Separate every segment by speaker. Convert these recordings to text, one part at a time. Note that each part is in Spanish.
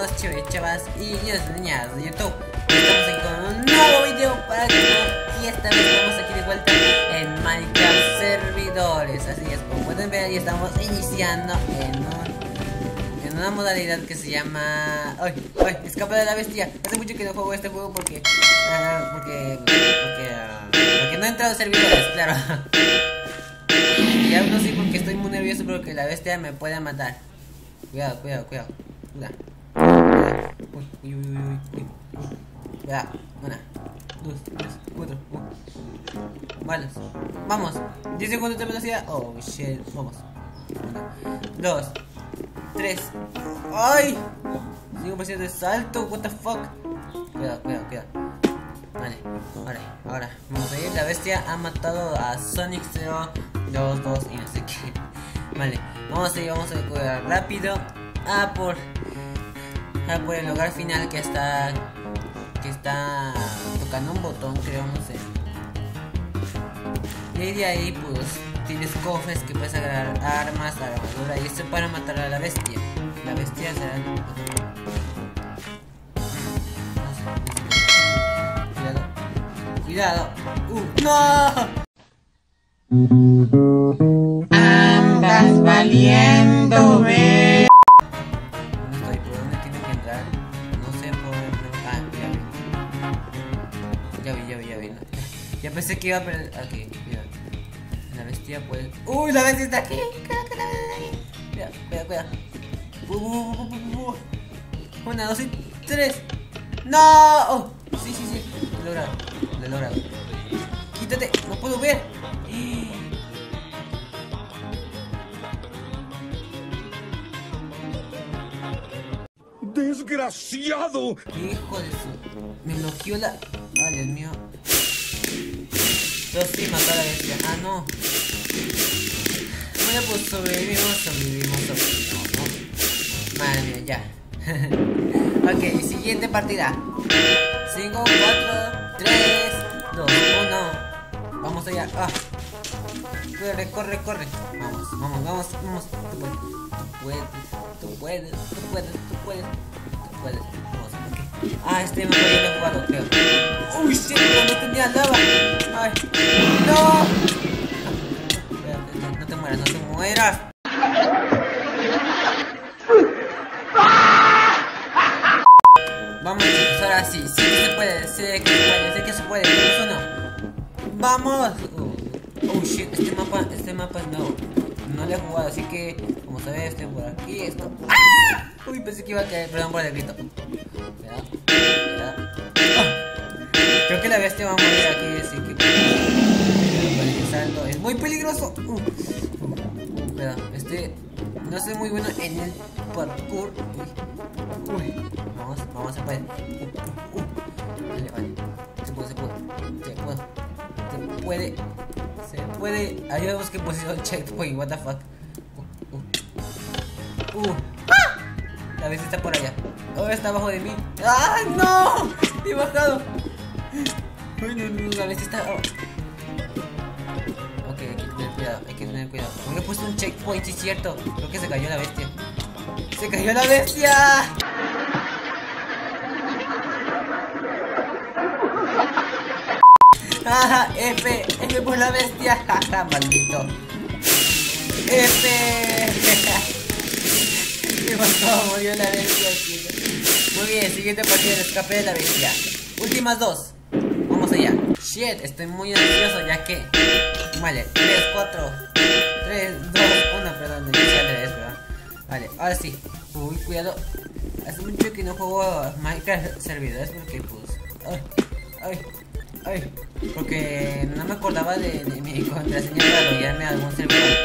Speaker 1: todos chavas y niños y niñas de YouTube Estamos aquí con un nuevo video para ti Y esta vez estamos aquí de vuelta en Minecraft Servidores Así es, como pueden ver ahí estamos iniciando en un, una modalidad que se llama... ¡Ay! ¡Ay! Escapa de la bestia Hace mucho que no juego este juego porque... ah, porque... Porque... no he entrado a servidores, claro Y aún sé porque estoy muy nervioso porque la bestia me puede matar cuidado, cuidado. Cuidado. Uy, uy, uy, uy, uy. Cuidado. Una, dos, tres, cuatro. Uh. Vale. Vamos. 10 segundos de velocidad. Oh, shit. Vamos. Una, dos, tres. ¡Ay! 5% de salto. What the fuck. Cuidado, cuidado, cuidado. Vale, ahora, ahora, vamos a ir. La bestia ha matado a Sonic 0, 2, 2 y no sé qué. Vale, vamos a ir, vamos a ir rápido a por, a por el lugar final que está, que está tocando un botón, creo, no sé. Y de ahí, pues, tienes cofres que puedes agarrar armas, armadura y esto para matar a la bestia. La bestia será. Cuidado. Cuidado. Uh, ¡No!
Speaker 2: Andas valiendo, ve.
Speaker 1: Ya pensé que iba a perder. Aquí, cuidado. La bestia puede. ¡Uy! La bestia está aquí. Cuidado, que la bestia está aquí. Cuidado, cuidado, bu, bu, bu. Una, dos y tres. ¡No! Oh, sí, sí, sí. Lo he logrado. Lo he logrado. Quítate, no puedo ver.
Speaker 3: ¡Desgraciado!
Speaker 1: Hijo de su. Me bloqueó la. Ay, Dios mío. Yo sí matar a la bestia. Ah, no. Bueno, pues sobrevivimos, sobrevivimos, sobrevivimos, ¿no? Madre mía, ya. ok, siguiente partida. 5, 4, 3, 2, 1. Vamos allá. Ah. Corre, corre, corre. Vamos, vamos, vamos, vamos. Tú puedes, tú puedes, tú puedes, tú puedes, tú puedes. Tú puedes. Vamos. Ah, este lo he jugado, creo. Uy, shit, no tenía lava. Ay, no. Espérate, no, no te mueras, no te mueras. Vamos, ahora sí, sí que se puede, sé que se puede, sé que se puede, ¿no uno? ¡Vamos! Oh, oh, shit, este mapa, este mapa es nuevo. No lo he jugado, así que vamos a ver, estoy por aquí, esto. ¡Ah! Uy, pensé que iba a caer, perdón por el grito. Creo que la bestia va a morir aquí, así que. Es muy peligroso. Uh, uh, este. No soy muy bueno en el parkour. Uy. Vamos, vamos, se puede. Vale, vale. Se puede, se puede. Se puede. Se puede. Se puede. Ayudamos que pusieron checkpoint. What the fuck. Uh, uh. Uh. La bestia está por allá. Oh, está abajo de mí. ¡Ay, no! He bajado. Ay, no, no, la bestia está. oh. Ok, hay que tener cuidado, hay que tener cuidado. Me he puesto un checkpoint, sí cierto. Creo que se cayó la bestia. ¡Se cayó la bestia! ¡Ah! F, F por la bestia. ¡Ja, maldito! F. ¿Qué pasó? Murió la bestia, chicos. Muy bien, siguiente partida de escape de la bestia. Últimas dos. Shit, estoy muy ansioso ya que. Vale, 3, 4, 3, 2, 1, perdón, inicial de vez, ¿verdad? Vale, ahora sí. Uy, cuidado. Hace mucho que no juego Minecraft servidores porque, pues. Ay, ay, ay. Porque no me acordaba de, de mi contraseña para loguearme a algún servidor.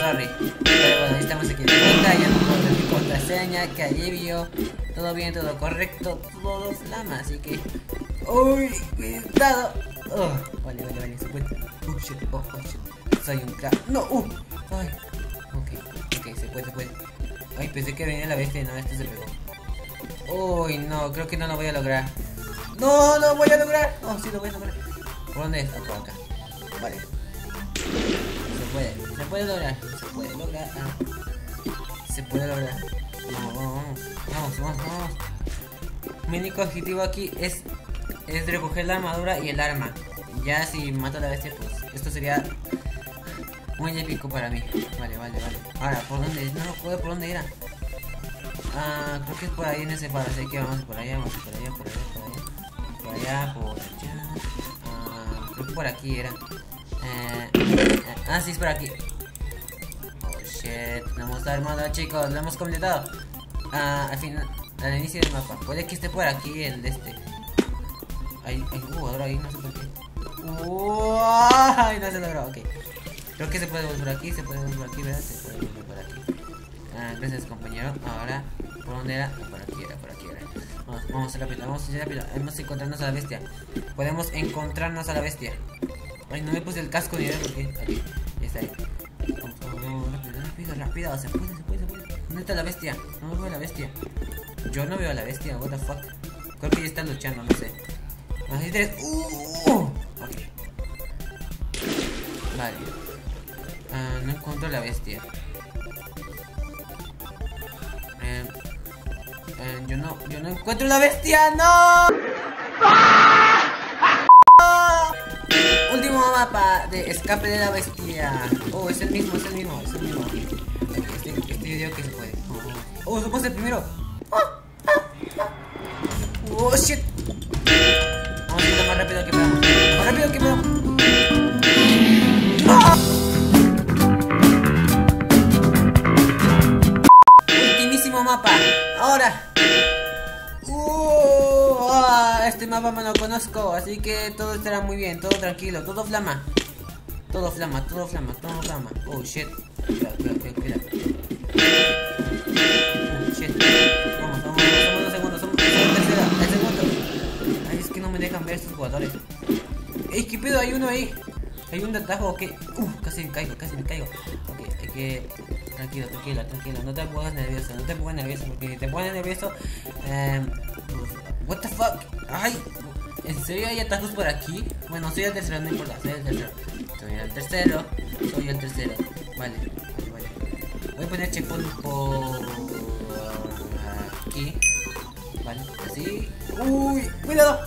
Speaker 1: Sorry. Pero bueno, ahí estamos aquí vuelta. Ya no puedo mi contraseña. Que alivio. Todo bien, todo correcto. Todo flama. Así que. Uy, cuidado. Oh, vale, vale, vale. Se puede. Oh shit, oh, oh shit. Soy un crack. No, uh. Ay. Ok, ok, se puede, se puede. Ay, pensé que venía la bestia no, este se pegó. Uy, no, creo que no lo voy a lograr. No, no voy a lograr. Oh, sí, lo voy a lograr. ¿Por dónde está? Por acá. Vale. Se puede, se puede lograr. Se puede lograr. Se puede lograr. Vamos, vamos, vamos, vamos, vamos. Mi único objetivo aquí es, es recoger la armadura y el arma. Ya si mato a la bestia, pues esto sería muy épico para mí. Vale, vale, vale. Ahora, ¿por dónde? No recuerdo por dónde era. Ah, creo que es por ahí en ese paro, así que vamos por allá, vamos por allá, por allá, por allá. Por allá, por allá. Ah, creo que por aquí era. Eh, ah, sí, es por aquí. Oh shit, la armada, chicos, lo hemos completado. Ah, al final, al inicio del mapa. Puede que esté por aquí el de este. Hay, hay jugador ahí, no sé por qué. Uy, no se logró, ok. Creo que se puede volver aquí, se puede volver aquí, ¿verdad? Se puede volver por aquí. Ah, gracias compañero. Ahora, ¿por dónde era? Ah, por aquí era, por aquí era. Vamos, vamos rápido, vamos rápido. Hemos encontrarnos a la bestia. Podemos encontrarnos a la bestia. Ay, no me puse el casco ni nada porque. Aquí, ya está ahí. Vamos, vamos, vamos, rápido, rápido, rápido. Se puede, se puede, se puede. ¿Dónde está la bestia? No veo a la bestia. Yo no veo a la bestia, what the fuck. Creo que ya están luchando, no sé. Así tres. Uh. Vale. Ah, no encuentro la bestia. Eh, eh, yo no, yo no encuentro la bestia, no. Último mapa de escape de la bestia. Oh, es el mismo, es el mismo, es el mismo. Este, este video que se puede. Oh, oh somos el primero. Oh, shit. Me lo conozco, así que todo estará muy bien, todo tranquilo, todo flama. Todo flama, todo flama, todo flama. Oh shit. Cuidado, cuidado, cuidado. Oh shit. Vamos, vamos, somos los segundos, somos el segundo. Ay, es que no me dejan ver estos jugadores. Ey, ¿qué pedo? Hay uno ahí. Hay un atajo que. Uh, casi me caigo, casi me caigo. Ok, hay que. Tranquilo, tranquilo, tranquilo. No te pongas nervioso, no te pongas nervioso. Porque si te pones nervioso. Eh, what the fuck? Ay, ¿en serio hay atajos por aquí? Bueno, soy el tercero, no importa, soy el tercero. Soy el tercero, soy el tercero. Vale, vale, vale. Voy a poner checkpoint por. aquí. Vale, así. Uy, cuidado.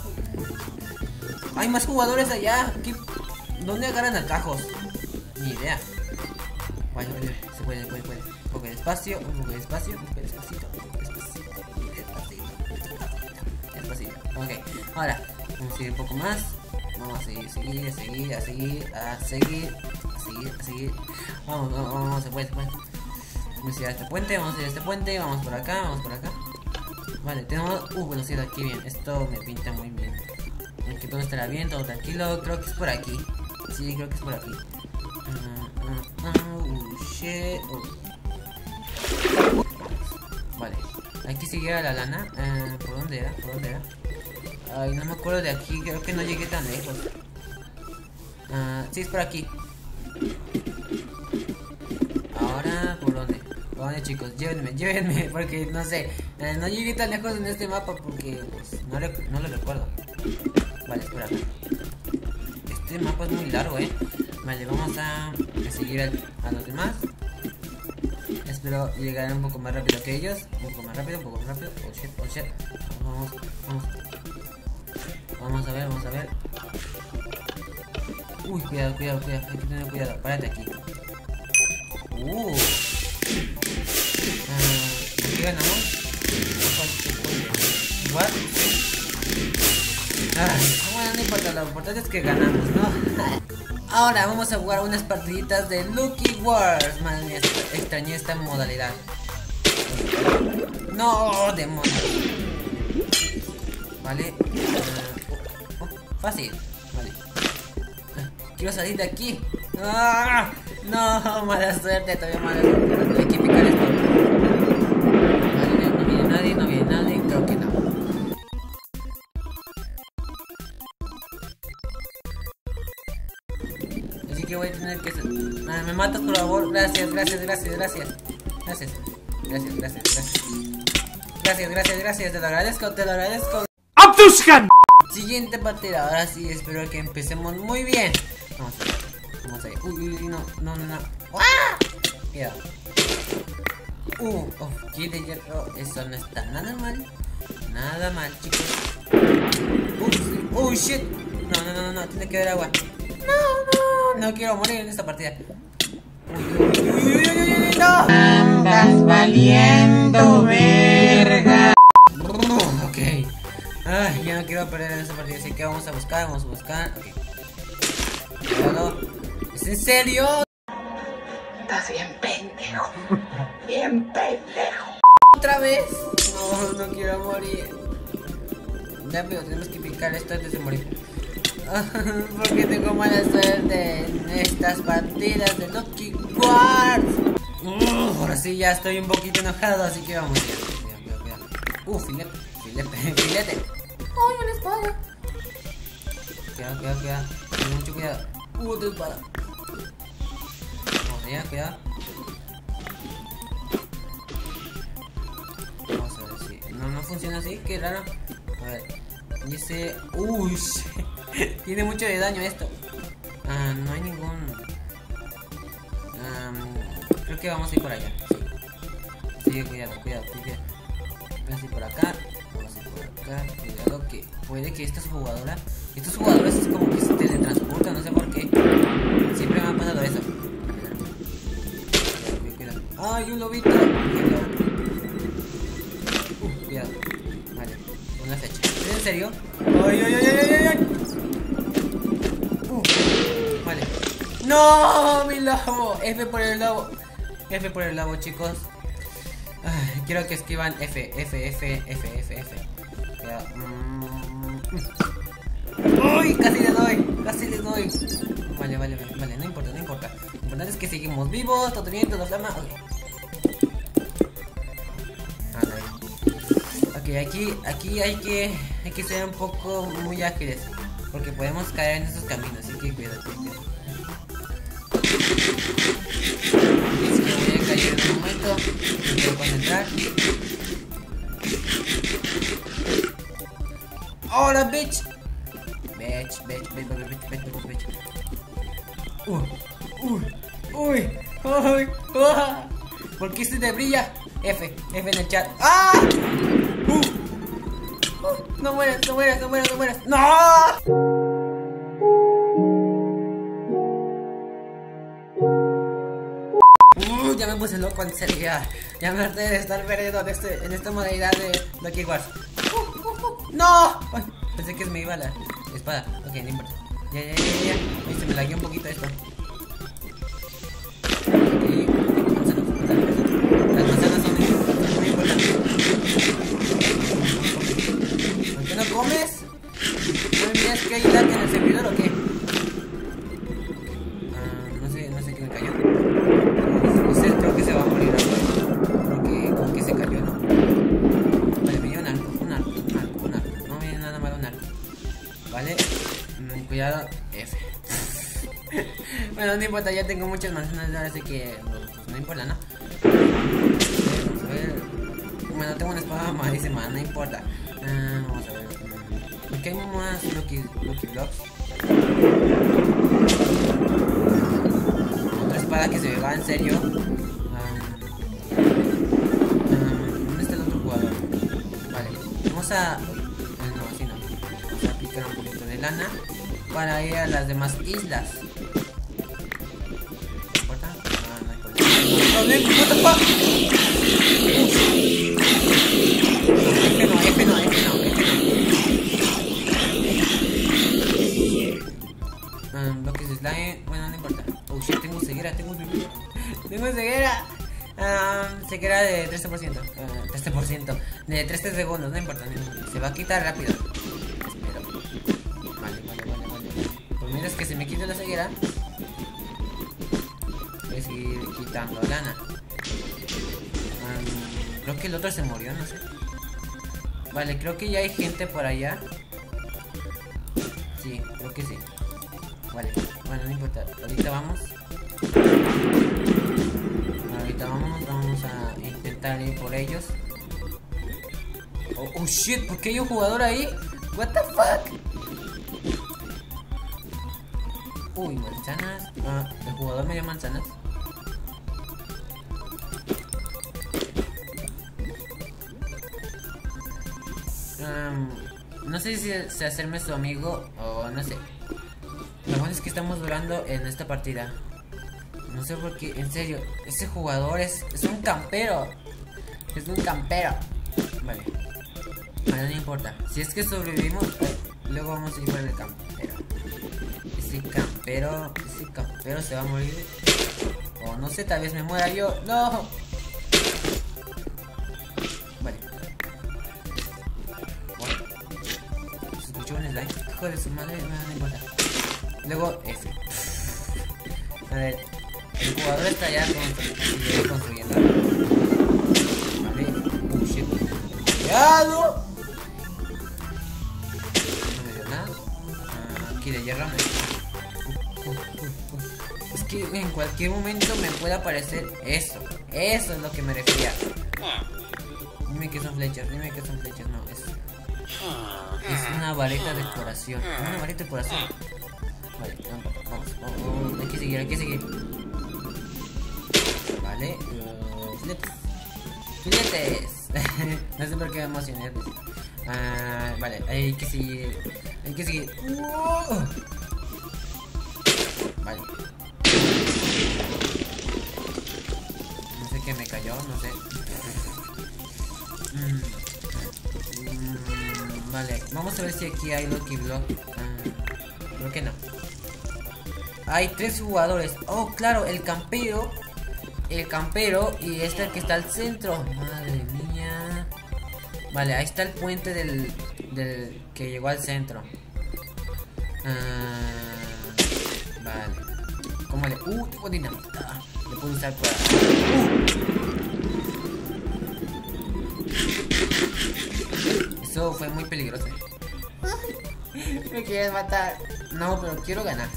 Speaker 1: Hay más jugadores allá. ¿Dónde agarran atajos? Ni idea. Vale, vale, se puede, puede, puede. Un espacio, un poco de espacio, un poco de espacito, Ok, ahora, vamos a ir un poco más. Vamos a seguir, seguir, seguir, a seguir, a seguir, a seguir, a seguir. Vamos, vamos, vamos, se puede, se. Vamos a ir a este puente, vamos a ir a este puente, vamos por acá, vamos por acá. Vale, tenemos. Uh, velocidad aquí bien. Esto me pinta muy bien. Aquí todo estará bien, todo tranquilo. Creo que es por aquí. Sí, creo que es por aquí. Uh, uh, uh, shit. Oh. Hay que seguir a la lana. Eh, ¿Por dónde era? ¿Por dónde era? Ay, no me acuerdo de aquí. Creo que no llegué tan lejos. Ah, sí, es por aquí. Ahora, ¿por dónde? ¿Por dónde, chicos? Llévenme, llévenme. Porque no sé. eh, no llegué tan lejos en este mapa porque pues, no, rec- no lo recuerdo. Vale, espera. Este mapa es muy largo, eh. Vale, vamos a, seguir a, los demás. Espero llegar un poco más rápido que ellos. Un poco más rápido, un poco más rápido. Oh shit, oh shit. Vamos, vamos. Vamos a ver, vamos a ver. Uy, cuidado, cuidado, cuidado. Hay que tener cuidado. Párate aquí. Uh. Ah, ¿Aquí ganamos? What? Ay, bueno, no importa, lo importante es que ganamos, ¿no? Ahora vamos a jugar unas partiditas de Lucky Wars. Mía, extrañé esta modalidad. No, demonios. Vale. ah, oh, oh, fácil. Vale. Quiero salir de aquí. ¡Ah! No, mala suerte, todavía mala suerte. Que voy a tener que... Ah, me matas por favor. Gracias, gracias, gracias, gracias. Gracias. Gracias, gracias, gracias. Gracias, gracias, gracias. Te lo agradezco, te lo agradezco. Siguiente partida. Ahora sí, espero que empecemos muy bien. Vamos a ver. Vamos a ver. Uy, uy, uy, no, no, no, no. ¡Ah! Cuidado. Uh, oh, de hierro. Eso no está nada mal. Nada mal, chicos. Ups, oh shit. No, no, no, no, tiene que haber agua. No, no, no quiero morir en esta partida. No.
Speaker 2: Andas valiendo verga.
Speaker 1: Ok. Ay, ya no quiero perder en esta partida, así que vamos a buscar, vamos a buscar. Ok. Cuidado. ¿Es en serio?
Speaker 2: Estás bien pendejo. Bien pendejo.
Speaker 1: ¿Otra vez? No, no quiero morir. Ya veo, tenemos que picar esto antes de morir. Porque tengo mala suerte en estas partidas de Lucky Quartz. Uh, ahora sí ya estoy un poquito enojado, así que vamos. Uh, filete, filete, filete. ¡Ay, una espada! Cuidado, cuidado, cuidado. Ten mucho cuidado. Uh, otra espada. Vamos allá, cuidado. Vamos a ver si. No, no funciona así, qué raro. A ver. Dice. Uy, tiene mucho de daño esto. Ah, no hay ningún. Am, creo que vamos a ir por allá. Sí. Cuidado, cuidado, cuidado. Vamos a ir por acá. Vamos a ir por acá. Cuidado que puede que esta jugadora. Estos jugadores es como que se teletransportan, no sé por qué. Siempre me ha pasado eso. Cuidado, cuidado. ¡Ay, un lobito! Cuidado. Cuidado. Vale, una flecha. ¿Es en serio? ¡Ay, ay, ay, ay, ay! ay! ¡No! ¡Mi lobo! F por el lobo. F por el lobo, chicos. Quiero que esquivan F, F, F, F, F, F. Mm. ¡Uy! Casi le doy, casi le doy. Vale, vale, vale, vale, no importa, no importa. Lo importante es que seguimos vivos, todo bien, todo flama. Ok. Anda ahí. Ok, aquí, aquí hay que, hay que ser un poco muy ágiles. Porque podemos caer en esos caminos, así que cuidado, cuidado. Uy, uy, uy, ah. ¿Por qué se te brilla? F, F en el chat. ¡Ah! Uh. Uh, no mueras, no mueras, no mueras, no mueras. ¡No! Ya me puse loco en serio ya. Ya me harté de estar perdiendo en, este, en esta modalidad de Lucky Wars. Uh, uh, uh. ¡No! Ay, pensé que me iba la espada. Ok, no importa. Ya, ya, ya, ya. Ay, se me lagueó un poquito esto. ¿Por qué no comes? ¿No me que hay lag en el servidor o qué? No importa, ya tengo muchas manzanas, así que pues, no importa, ¿no? Bueno, tengo una espada malísima, no importa. Ah, vamos a ver. Aquí hay más Lucky, Lucky Blocks. Otra espada que se me va en serio. Ah, ah, ¿Dónde está el otro jugador? Vale, vamos a. No, así no. Vamos a picar un poquito de lana para ir a las demás islas. ¡Oh, no, F no, F no, F no. Um, de slime, bueno, no importa. Oh shit, tengo ceguera, tengo Tengo ceguera. Um, ceguera de 13%. Uh, 13%. De 13 segundos, no importa, no importa. Se va a quitar rápido. Espero. Vale, vale, vale, vale. Pues mientras que se me quite la ceguera. Quitando lana. Um, creo que el otro se murió, no sé. Vale, creo que ya hay gente por allá. Sí, creo que sí. Vale, bueno, no importa. Ahorita vamos. Ahorita vamos, vamos a intentar ir por ellos. Oh, oh, shit, ¿por qué hay un jugador ahí? What the fuck? Uy, manzanas. Ah, el jugador me dio manzanas. No sé si, si hacerme su amigo o no sé. Lo bueno es que estamos durando en esta partida. No sé por qué, en serio, ese jugador es, es un campero. Es un campero. Vale. Vale, no importa. Si es que sobrevivimos, luego vamos a ir por el campero. Ese campero, ese campero se va a morir. O no sé, tal vez me muera yo. No. Luego F. A ver. El jugador está ya construyendo. Vale. Uh, shit. ¡Cuidado! No me dio nada. Ah, aquí de hierro Es que en cualquier momento me puede aparecer eso. Eso es lo que me. Dime que son flechas, dime que son flechas. No, es. Es una vareta de exploración. Una vareta de exploración. Vale, vamos, vamos, vamos. Hay que seguir, hay que seguir. Vale, filetes. Filetes. no sé por qué me emocioné. Ah, vale, hay que seguir. Hay que seguir. Vale. No sé qué me cayó, no sé. Vale, vamos a ver si aquí hay Lucky Block. Ah, creo que no. Hay tres jugadores. Oh, claro, el campero. El campero y este que está al centro. Madre mía. Vale, ahí está el puente del, del que llegó al centro. Ah, vale. ¿Cómo le.? Uh, tengo dinamita. Le puedo usar para. Uh. Eso fue muy peligroso. Me quieres matar. No, pero quiero ganar.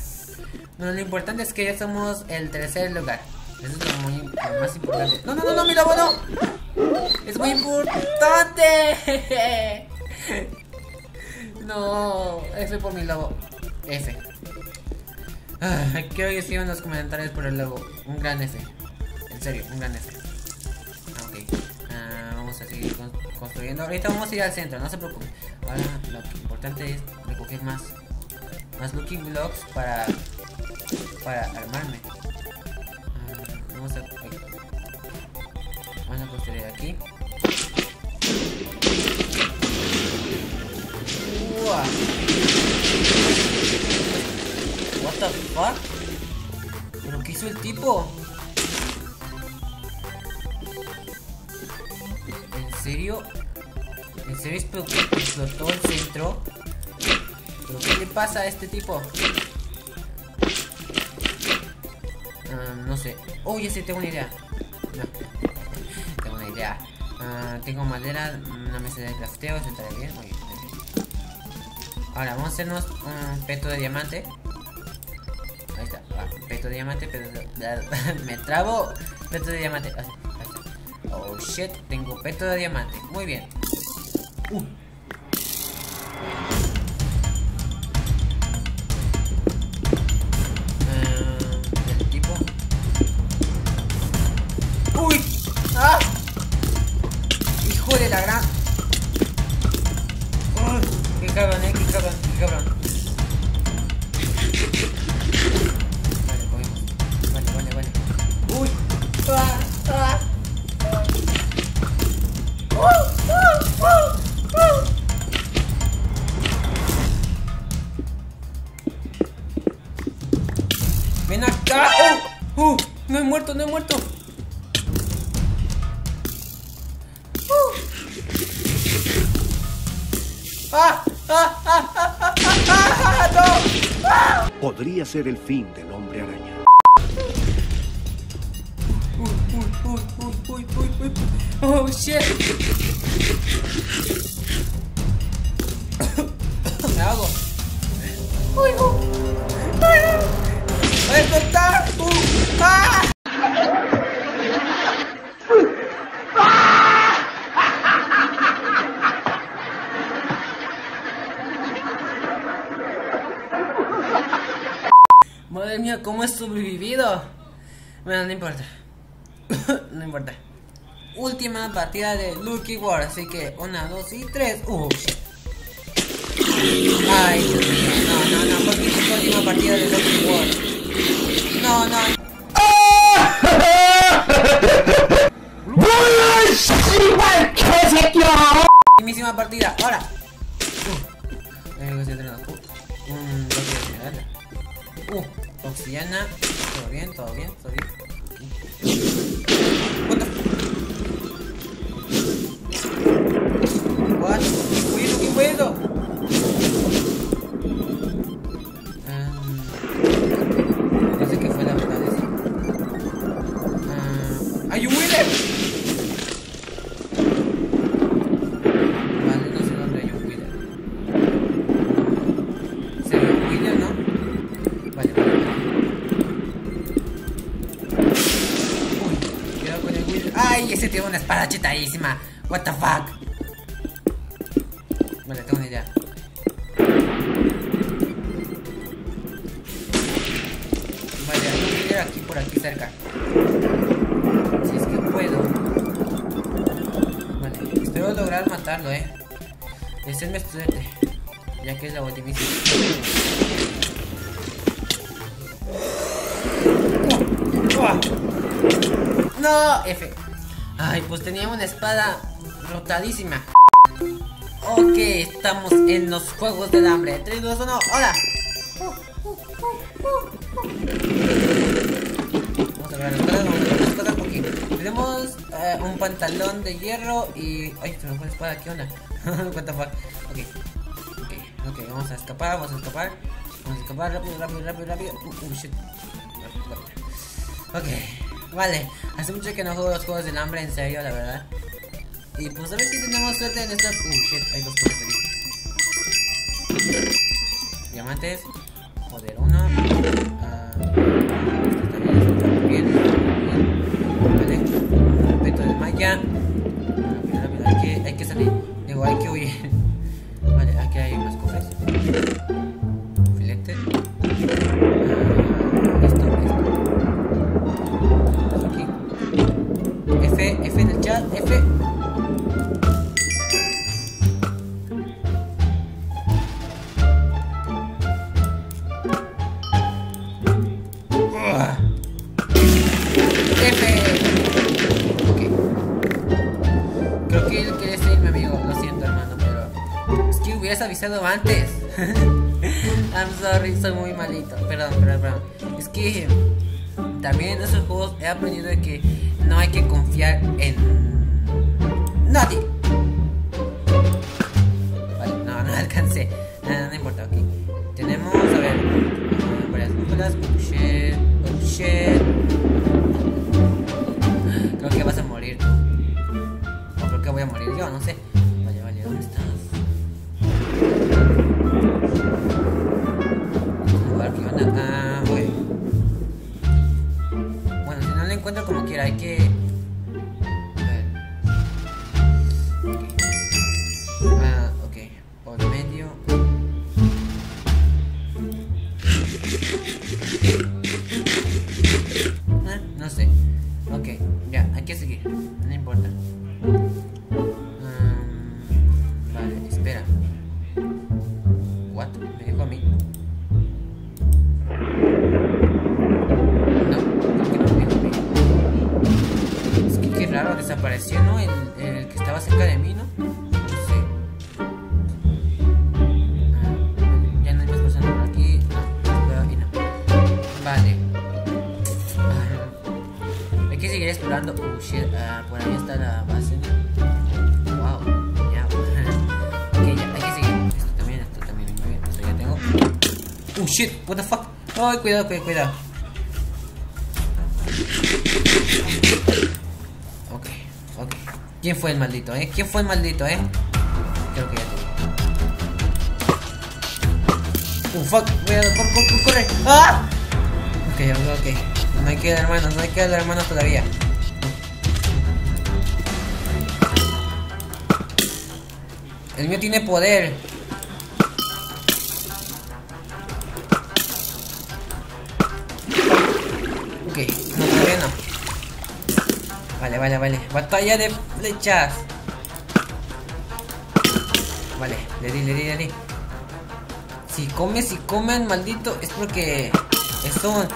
Speaker 1: Lo importante es que ya somos el tercer lugar. Eso es lo, muy, lo más importante. No, no, no, no, mi lobo no. Es muy importante. No, F por mi lobo. F. Ah, escriban en los comentarios por el lobo. Un gran F. En serio, un gran F. a construyendo. Ahorita vamos a ir al centro, no se preocupen. Ahora lo importante es recoger más. Más Lucky Blocks para. Para armarme. Ah, vamos a. Construir aquí. What the fuck? ¿Pero qué hizo el tipo? ¿En serio explotó, el centro? ¿Pero qué le pasa a este tipo? Ah, no sé. Oh, ya sé, tengo una idea. Tengo una idea. Ah, tengo madera, una mesa de crafteo, eso estará bien. Ahora, vamos a hacernos un peto de diamante. Ahí está, peto de diamante, peto de... Me trabo. Peto de diamante. Oh shit, tengo peto de diamante. Muy bien. Uh.
Speaker 3: Podría ser el fin del hombre araña.
Speaker 1: Oh, shit. Me hago. Uy, uy. Ay. ¡Voy a explotar! Uh, ¡Ah! Madre mía, ¿cómo he sobrevivido? Bueno, no importa. no importa. última partida de Lucky War. Así que, una, dos y tres. Uh, shit. Ay. No, no, no. ¿Por qué es la última partida de Lucky War? No, no. Mismísima partida. Ahora. Todo bien, todo bien, todo bien. ¡Ay! Ese tiene una espada chetadísima. What the fuck. Vale, tengo una idea. Vale, hay un Wheeler aquí por aquí cerca. Si es que puedo. Vale, espero lograr matarlo, eh. Ese es mi suerte. Ya que es la ultimísima. No, F. Ay, pues tenía una espada rotadísima. Ok, estamos en los juegos del hambre. 3, 2, 1, ¡hola! Vamos a ver las cosas, vamos a ver las cosas porque tenemos eh, un pantalón de hierro y. Ay, se me fue la espada, ¿qué onda? What the fuck? Ok, ok, ok, vamos a escapar, vamos a escapar. Vamos a escapar rápido, rápido, rápido, rápido. Uh, uh, shit. Ok, vale. Hace mucho que no juego los juegos del hambre, en serio, la verdad. Y pues a ver si tenemos suerte en esta. Uh, shit, hay dos cosas aquí. Diamantes. Joder, uno. Está bien. Vale. Peto de malla. Hay que, hay que salir. Digo, hay que huir. Hubieras avisado antes. I'm sorry, soy muy malito. Perdón, perdón, perdón. Es que. También en esos juegos he aprendido que no hay que confiar en. Nadie. Ay, cuidado, cuidado, cuidado. Ok, ok. ¿Quién fue el maldito, eh? ¿Quién fue el maldito, eh? Creo que ya te. Oh fuck, cuidado, corre, corre, corre. ¡Ah! Ok, ok. No hay que dar hermanos, no hay que dar hermanos todavía. El mío tiene poder. Vale, vale, vale. Batalla de flechas. Vale, le di, le di, le di. Si come, si comen, maldito, es porque es un...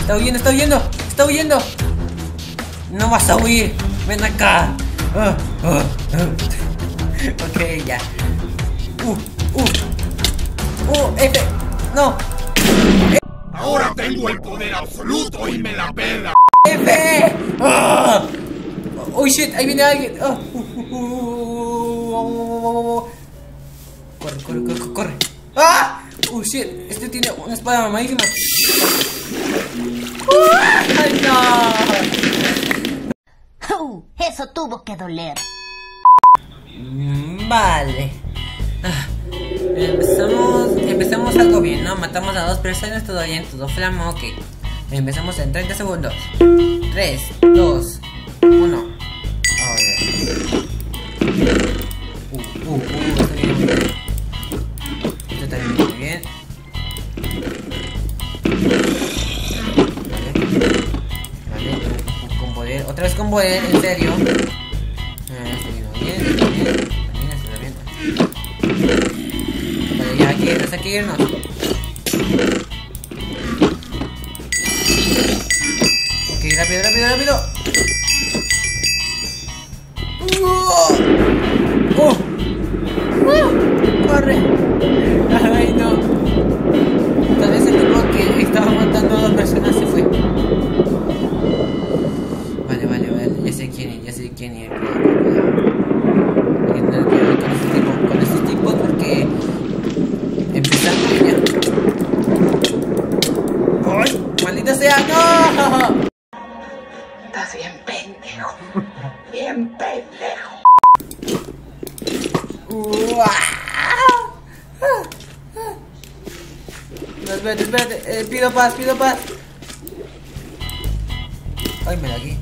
Speaker 1: Está huyendo, está huyendo, está huyendo. No vas a huir, ven acá. Ah, ah, ah. ok, ya. Uh, uh. Uh, F. No.
Speaker 4: Ahora tengo el poder absoluto y me la pela.
Speaker 1: F. Ah. Oh shit, ahí viene alguien. Ah. Corre, corre, corre, corre. ¡Ah! Oh shit, este tiene una espada mamadísima. ¡Ay, no!
Speaker 5: Uh, eso tuvo que doler.
Speaker 1: Mm, Vale. Ah, Empezamos, algo bien, ¿no? Matamos a dos personas, todo bien, todo flama, ok. Empezamos en 30 segundos. 3, 2, 1. Ahora. Uh, uh, uh, muy bien. Esto también muy bien. Vale. Vale, con poder. Otra vez con poder, en serio. Ah, muy bien, bien. Ya aquí. Ok, rápido, rápido, rápido. ¡Oh! ¡Oh! ¡Oh! ¡Corre! ¡Ay, no! Tal vez el tipo que estaba matando a dos personas se fue. Espérate, espérate. Eh, pido paz, pido paz. Ay, me la aquí.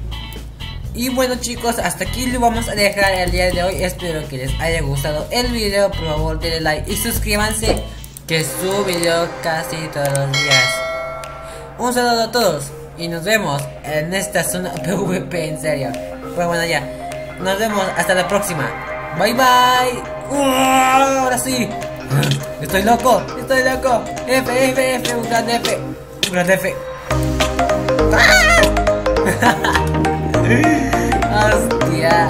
Speaker 1: Y bueno chicos, hasta aquí lo vamos a dejar el día de hoy. Espero que les haya gustado el video. Por favor, denle like y suscríbanse. Que subo video casi todos los días. Un saludo a todos. Y nos vemos en esta zona PvP, en serio. Pues bueno, ya. Nos vemos hasta la próxima. Bye bye. Ahora sí. Estoy loco, estoy loco. F, F, F, un gran F. Un gran F. ¡Ah! Hostia.